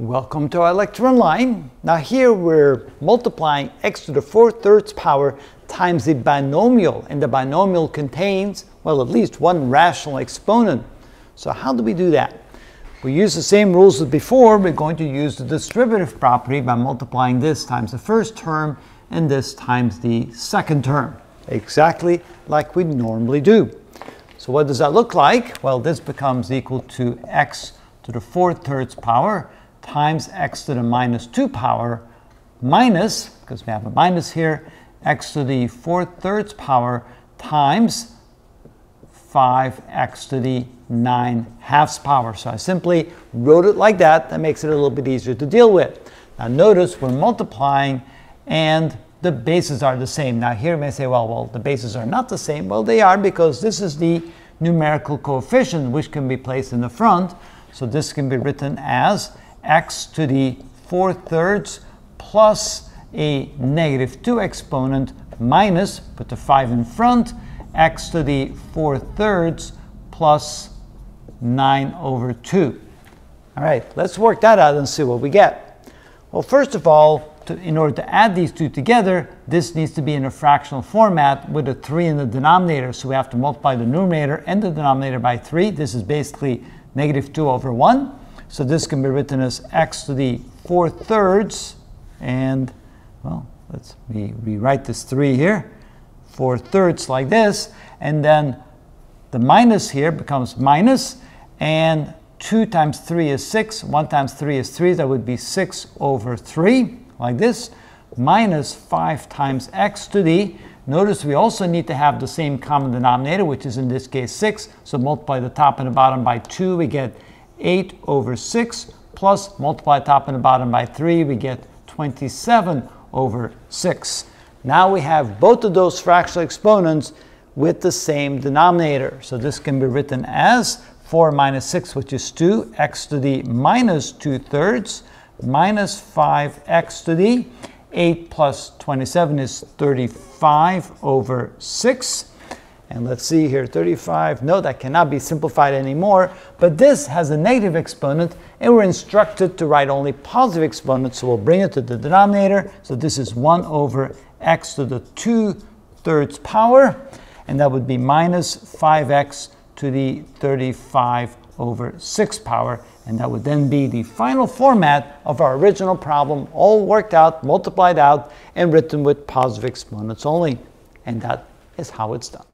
Welcome to ilectureonline. Now here we're multiplying x to the 4 thirds power times the binomial and the binomial contains, well, at least one rational exponent. So how do we do that? We use the same rules as before. We're going to use the distributive property by multiplying this times the first term and this times the second term, exactly like we normally do. So what does that look like? Well, this becomes equal to x to the 4 thirds power times x to the minus 2 power minus, because we have a minus here, x to the 4 thirds power times 5x to the 9 halves power. So I simply wrote it like that. That makes it a little bit easier to deal with. Now notice we're multiplying and the bases are the same. Now here you may say, well, well, the bases are not the same. Well, they are because this is the numerical coefficient which can be placed in the front. So this can be written as x to the 4 thirds plus a negative 2 exponent minus, put the 5 in front, x to the 4 thirds plus 9 over 2. All right, let's work that out and see what we get. Well, first of all, to, in order to add these two together, this needs to be in a fractional format with a 3 in the denominator. So we have to multiply the numerator and the denominator by 3. This is basically negative 2 over 1. So this can be written as x to the 4 thirds, and, well, let's re rewrite this 3 here, 4 thirds like this, and then the minus here becomes minus, and 2 times 3 is 6, 1 times 3 is 3, that would be 6 over 3, like this, minus 5 times x to the, notice we also need to have the same common denominator, which is in this case 6, so multiply the top and the bottom by 2, we get 8 over 6 plus multiply top and bottom by 3, we get 27 over 6. Now we have both of those fractional exponents with the same denominator. So this can be written as 4 minus 6, which is 2, x to the minus 2 thirds, minus 5x to the 8 plus 27 is 35 over 6. And let's see here, 35. No, that cannot be simplified anymore. But this has a negative exponent, and we're instructed to write only positive exponents. So we'll bring it to the denominator. So this is 1 over x to the 2 thirds power. And that would be minus 5x to the 35 over 6 power. And that would then be the final format of our original problem, all worked out, multiplied out, and written with positive exponents only. And that is how it's done.